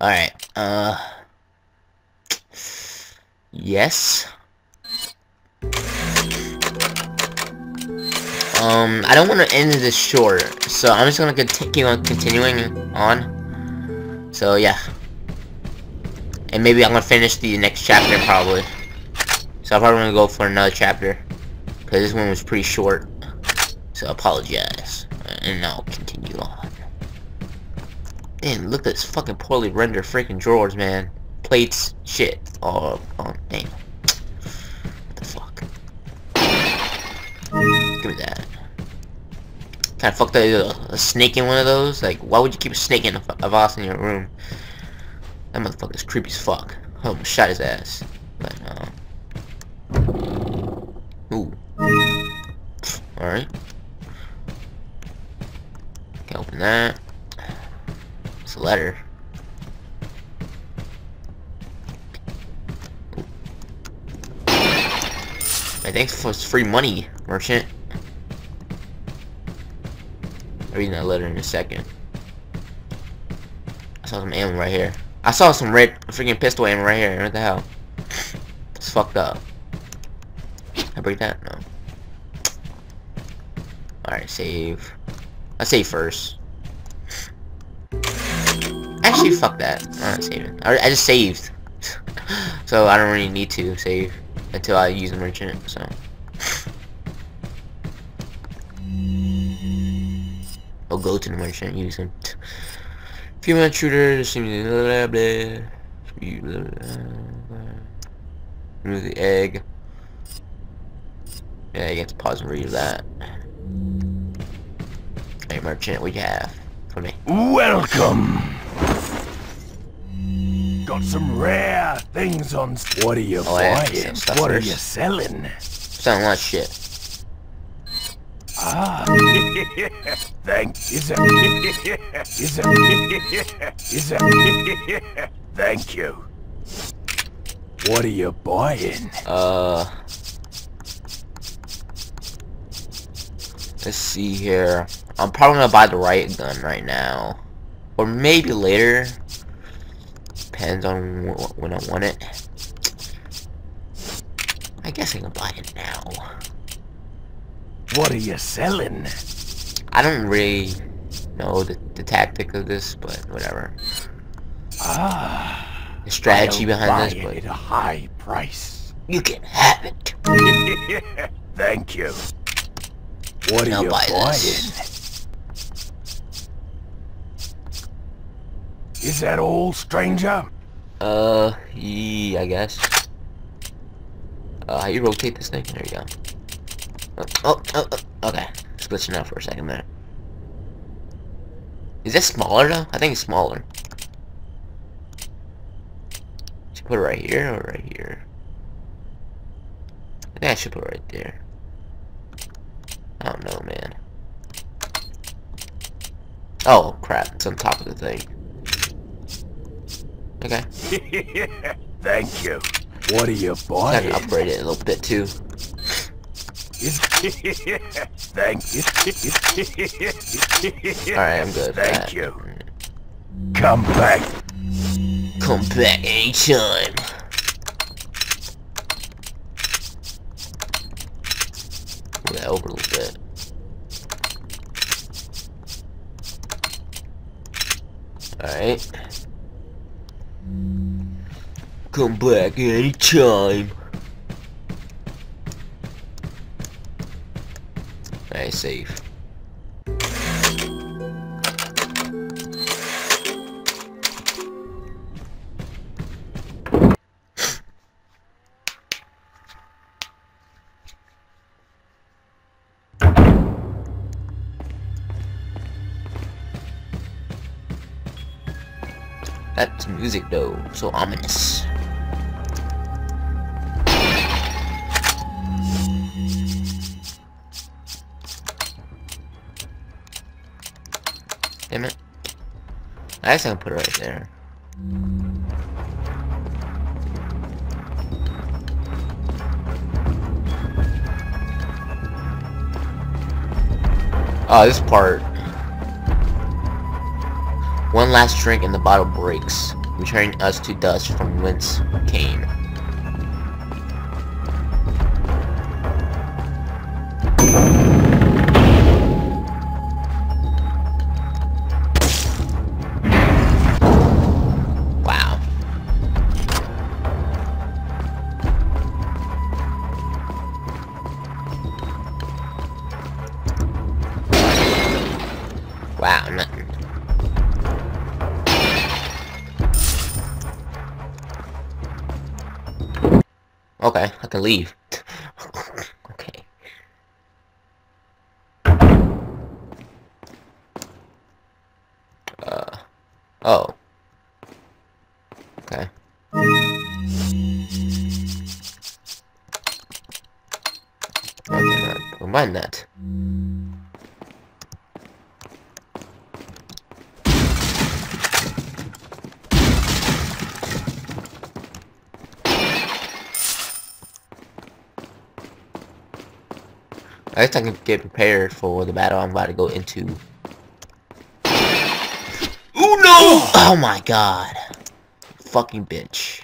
Alright, uh... Yes. Um, I don't want to end this short, so I'm just gonna continue on continuing on. So yeah, and maybe I'm gonna finish the next chapter probably. So I'm probably gonna go for another chapter because this one was pretty short. So I apologize, and I'll continue on. Man, look at this fucking poorly rendered freaking drawers, man. Plates, shit. Oh, oh, damn. What the fuck? Give me that. Kind of fucked up a, a, snake in one of those. Like, why would you keep a snake in a, a vase in your room? That motherfucker's creepy as fuck. Oh, shot his ass. But, uh... Ooh. Alright. Can open that. It's a letter. Hey, thanks for free money, merchant. I'll read that letter in a second. I saw some ammo right here. I saw some red freaking pistol ammo right here. What the hell? It's fucked up. I break that? No. Alright, save. I save first. Actually, fuck that. I'm not saving. I, I just saved. so I don't really need to save until I use the merchant, so. I'll go to the merchant, and use him. Female shooter, seems blah blah blah. Remove the egg. Yeah, I get to pause and read that. Hey, merchant, you have for me? Welcome! Got some rare things on... What are you oh, buying? What are you selling? Lot of shit. Ah. Thank is a is a is a Thank you. What are you buying? Uh Let's see here. I'm probably gonna buy the riot gun right now. Or maybe later. Depends on when I want it. I guess I can buy it now. What are you selling? I don't really know the, the tactic of this, but whatever. Ah. The strategy I'll behind this, but at a high price. You can have it. Thank you. What are you buy buying? This. Is that all, stranger? Uh, yeah, I guess. Uh, how you rotate this thing? There you go. Oh, oh, oh, oh, okay. It's glitching out for a second there. Is this smaller though? I think it's smaller. Should put it right here or right here? I think I should put it right there. I don't know, man. Oh, crap. It's on top of the thing. Okay. Thank you. What are you buying? I can upgrade it a little bit, too. Thank you. Alright, I'm good. Thank you. Come back. Come back anytime. Move that over a little bit. Alright. Come back anytime. I save. That's music though, so ominous. I guess I can put it right there. Oh, this part. One last drink and the bottle breaks. returning us to dust from whence came. Okay. Okay, never mind that. I guess I can get prepared for the battle I'm about to go into. Oh no! Oh my god. Fucking bitch.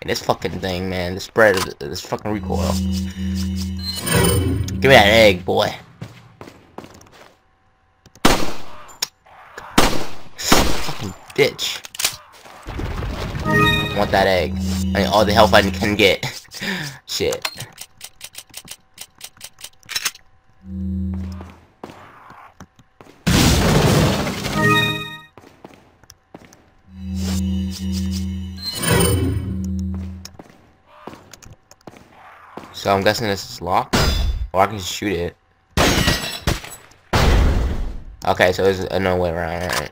And this fucking thing, man, the spread of this fucking recoil. Give me that egg, boy. Fucking bitch want that egg. I mean, all the health I can get. Shit. So I'm guessing this is locked? Or I can just shoot it. Okay, so there's no way around,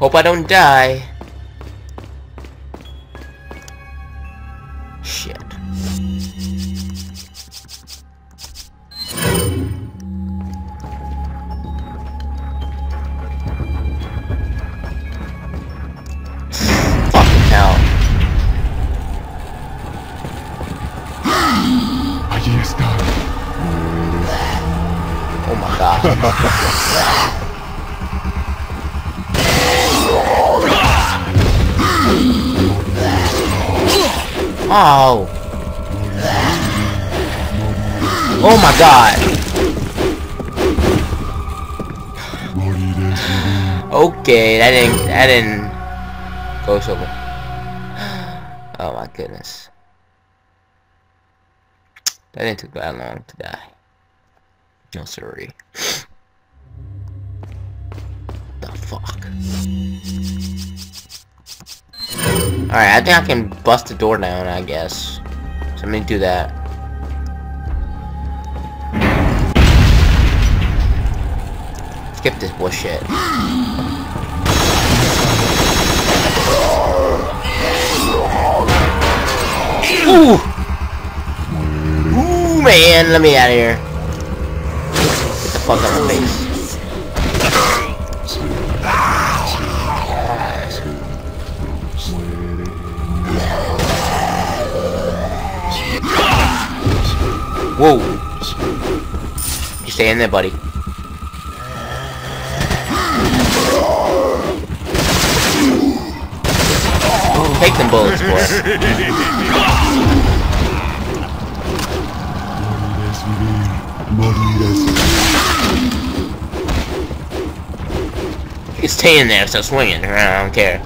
Hope I don't die. That didn't that didn't go so well. Oh my goodness. That didn't take that long to die. No sorry. the fuck? Alright, I think I can bust the door down, I guess. So let me do that. Skip this bullshit. Ooh! Ooh, man, let me out of here. Get the fuck out of my face. Whoa. You stay in there, buddy. Take them bullets, boy. You stay in there, so swinging. I don't care.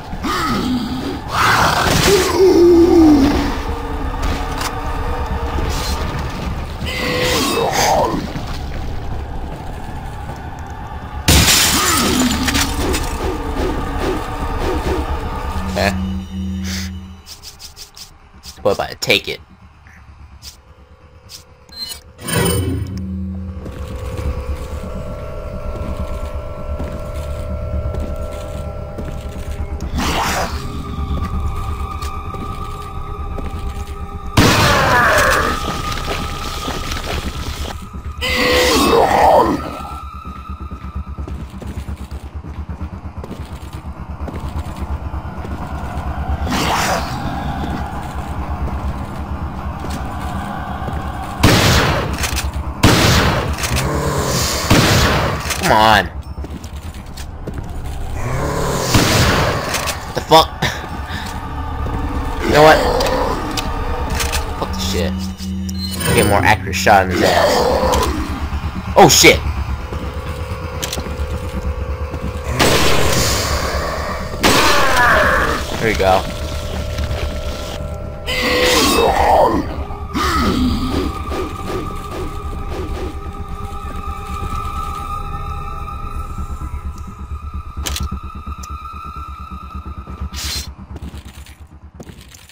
What about to take it? Shot in his ass. Oh shit! There you go.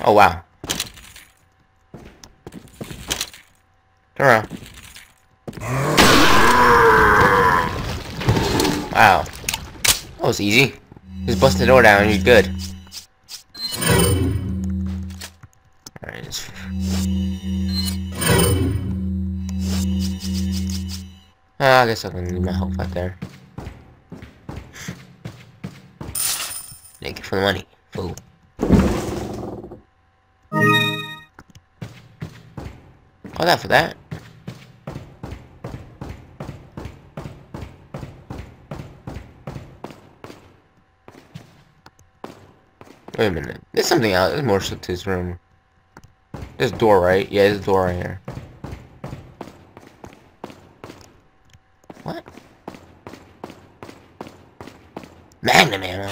Oh wow. Wow. That was easy. Just bust the door down and you're good. Alright, just... Ah, I guess gonna need my health out there. Thank you for the money, fool. Oh, that for that. Wait a minute. There's something else. There's more stuff to this room. There's a door, right? Yeah, there's a door right here. What? Magnum ammo.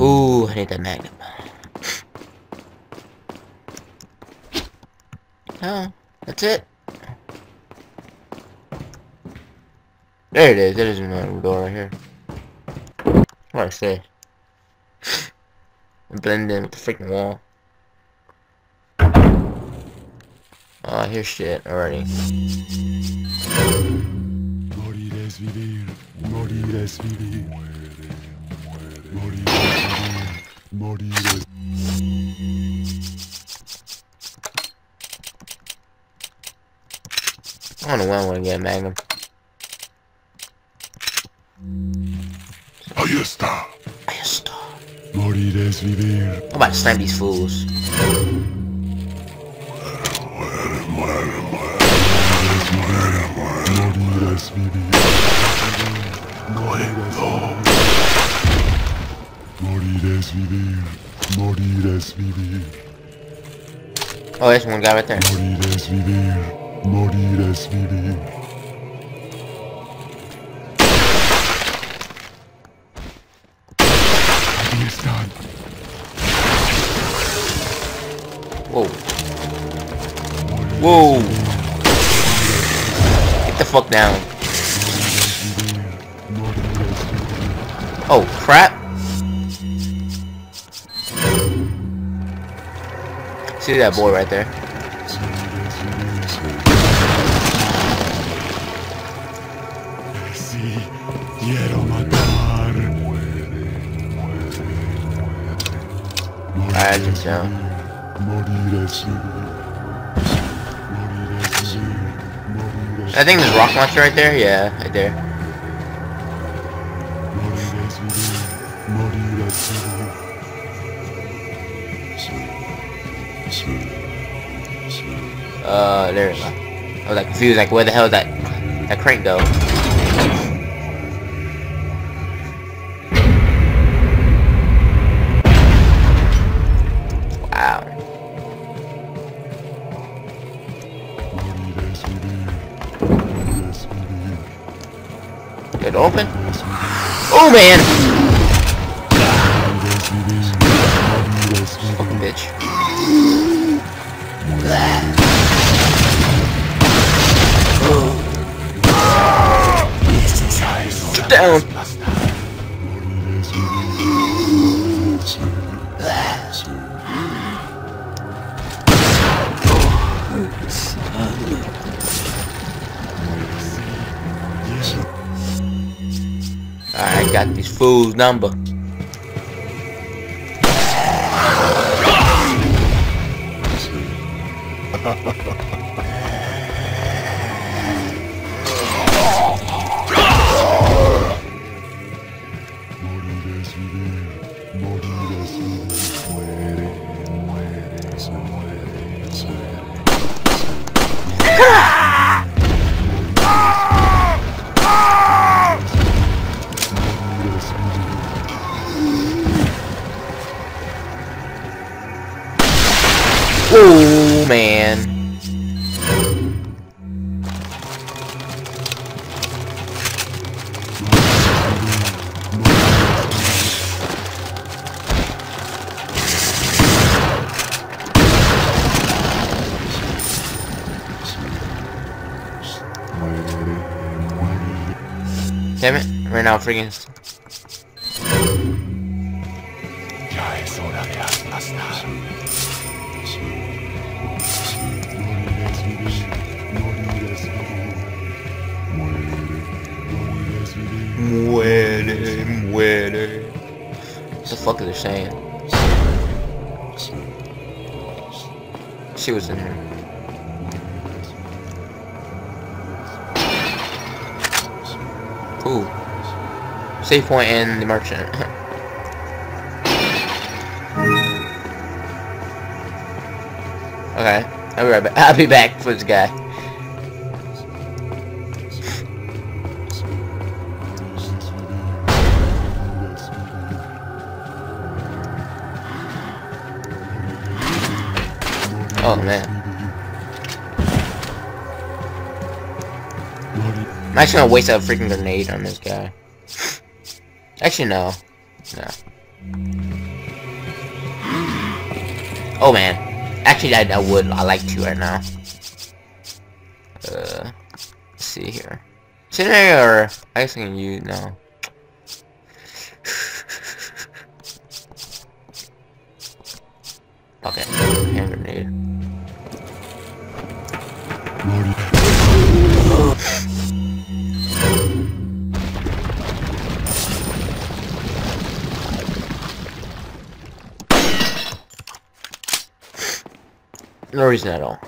Ooh, I need that magnum. Oh, that's it. There it is. There is another door right here. What I say? Blend in with the freaking wall. Oh, I hear shit already. I don't know when I want to get a magnum. Ahí está. Morirás vivir. I'm about to snipe these fools. Vivir. Morirás vivir. Morirás vivir. Oh, there's one guy right there. Morirás vivir. Morirás vivir. Están. Whoa. Whoa. Get the fuck down. Oh, crap. See that boy right there? I I think there's rock launcher right there. Yeah, right there. Uh, there we go. I was like confused, like where the hell did that that crank go? Man! I got these fools number. Damn it, right now freaking Save point and the merchant. okay. I'll be right back. I'll be back for this guy. Oh man. I'm actually gonna waste a freaking grenade on this guy. Actually, no. No. Oh man. Actually, I, I would. I like to right now. Uh, let's see here. Today or I can use no. okay, hand grenade. Reason at all.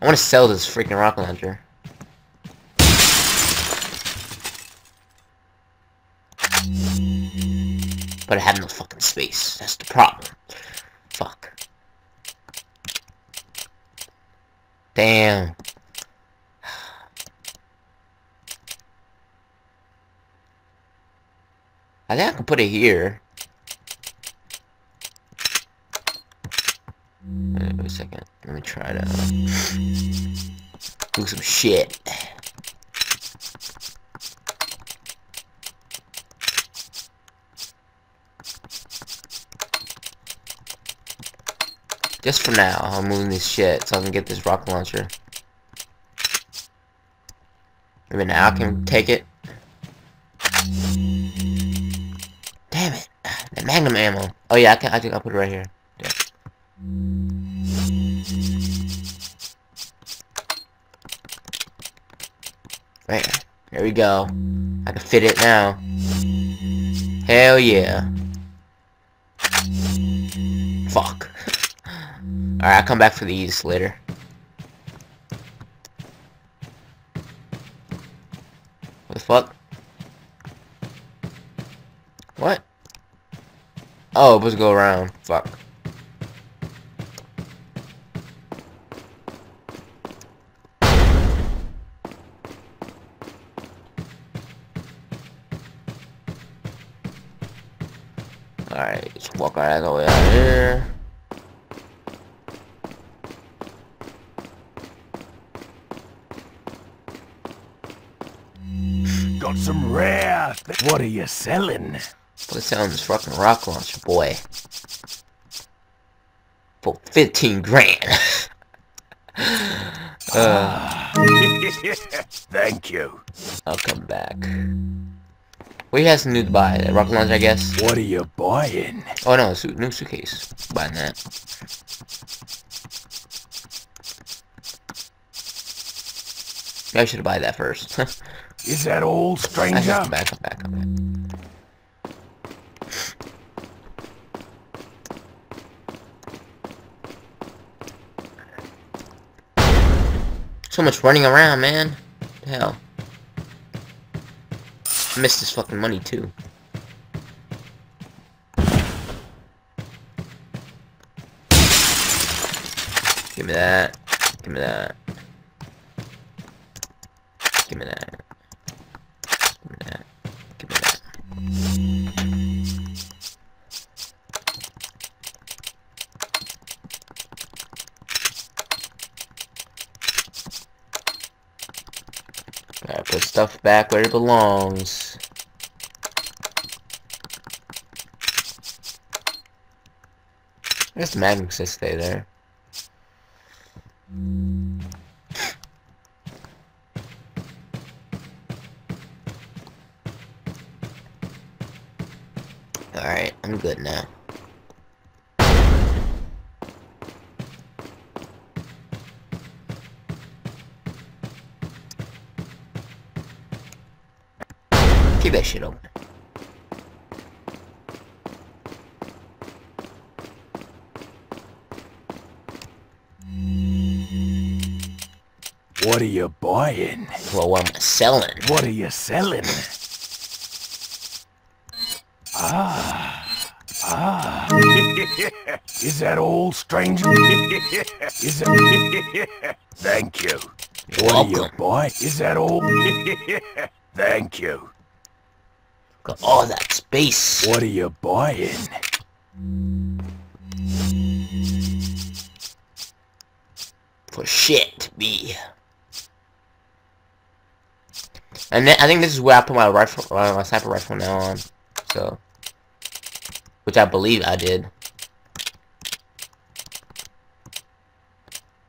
I want to sell this freaking rocket launcher. But I have no fucking space. That's the problem. Fuck. Damn. I think I can put it here. Wait a second. Let me try to do some shit. Just for now, I'm moving this shit so I can get this rocket launcher. Maybe now I can take it. Magnum ammo. Oh yeah, I can. I think I'll put it right here. Yeah. Right. There we go. I can fit it now. Hell yeah. Fuck. Alright, I'll come back for these later. What the fuck? What? Oh, was go around. Fuck. Alright, let's walk right all the way out here. Got some rare. What are you selling? Put sound this fucking rock launcher, boy. For 15 grand. uh, Thank you. I'll come back. What has new to buy? That rocket launcher, I guess? What are you buying? Oh no, su new suitcase. Buying that. Maybe I should buy that first. Is that all, stranger? I have to back up, back So much running around, man. Hell. I missed this fucking money, too. Give me that. Give me that. Give me that. Stuff back where it belongs. I guess the magnets stay there. What are you buying? Well, what am I selling? What are you selling? Ah. Ah. Is that all, stranger? Is that... Thank you. What welcome. are you buying? Is that all? Thank you. Got all that space. What are you buying? For shit be. And then, I think this is where I put my rifle, uh, my sniper rifle now on. So, which I believe I did.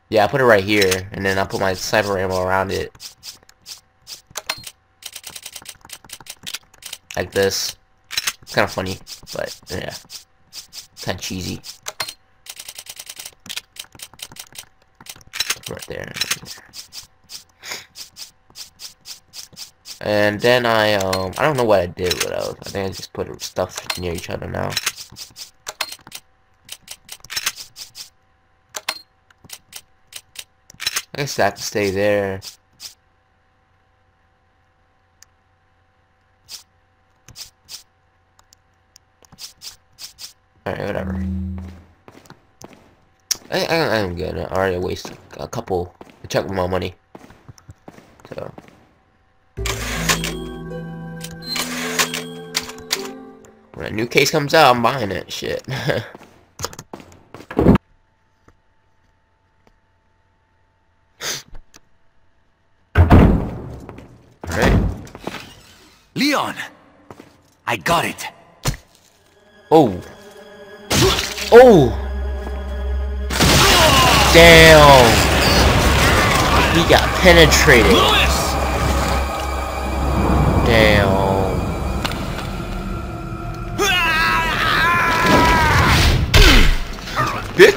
Yeah, I put it right here, and then I put my sniper ammo around it. Like this. It's kind of funny, but yeah. Kind of cheesy. Right there. And then I, um, I don't know what I did with those. I think I just put stuff near each other now. I guess that can stay there. Alright, whatever. I, I, I'm good. I already wasted a couple, chunk of my money. A new case comes out, I'm buying it. Shit. Alright. Leon! I got it. Oh. Oh! Damn! He got penetrated. Bitch!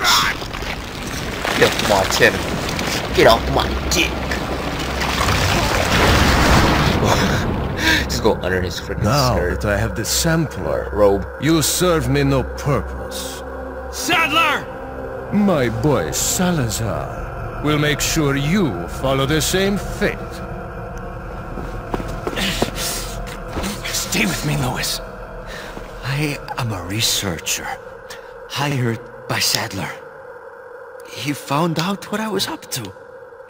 Get off my tentacle. Get off my dick. Just go under his freaking Now skirt that I have the sampler robe. you serve me no purpose. Sadler! My boy Salazar will make sure you follow the same fate. Stay with me, Luis. I am a researcher, hired by Sadler. He found out what I was up to.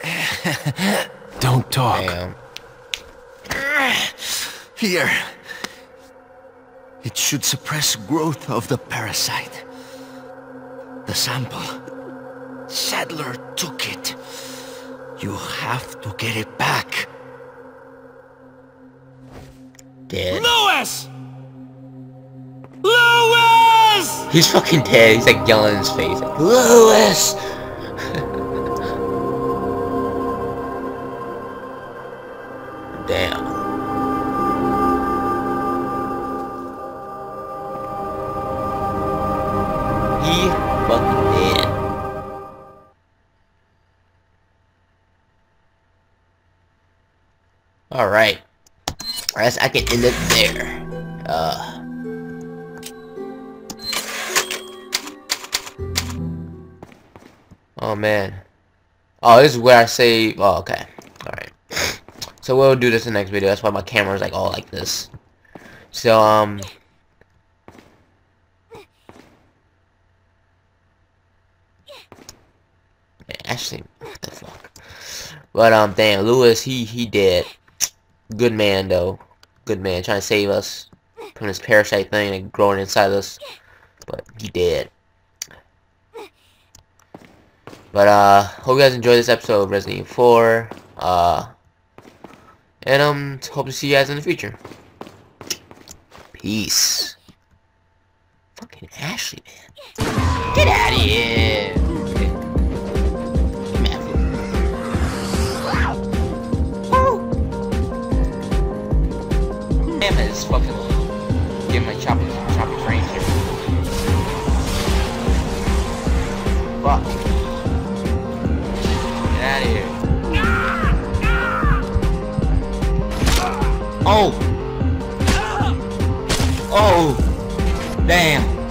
Don't talk. Damn. Um, Here. It should suppress growth of the parasite. The sample. Sadler took it. You have to get it back. Dead. Luis! Luis! He's fucking dead. He's like yelling in his face. Like, Lewis! Damn. He fucking dead. Alright. I guess I can end it there. Uh... Oh man. Oh, this is where I say. Oh, okay. Alright. So we'll do this in the next video. That's why my camera is like all like this. So, um. Actually, what the fuck? But, um, damn, Lewis, he, he dead. Good man, though. Good man, trying to save us from this parasite thing and growing inside us. But he dead. But, uh, hope you guys enjoyed this episode of Resident Evil 4. Uh, And um, hope to see you guys in the future. Peace. Fucking Ashley, man. Get out of here. Damn it, it's fucking give my choppy choppy frames here. Fuck. Oh! Oh! Damn!